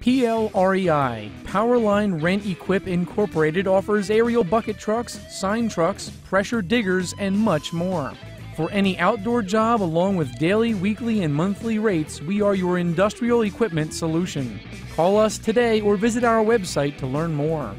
PLREI, Powerline Rent Equip Incorporated offers aerial bucket trucks, sign trucks, pressure diggers, and much more. For any outdoor job, along with daily, weekly, and monthly rates, we are your industrial equipment solution. Call us today or visit our website to learn more.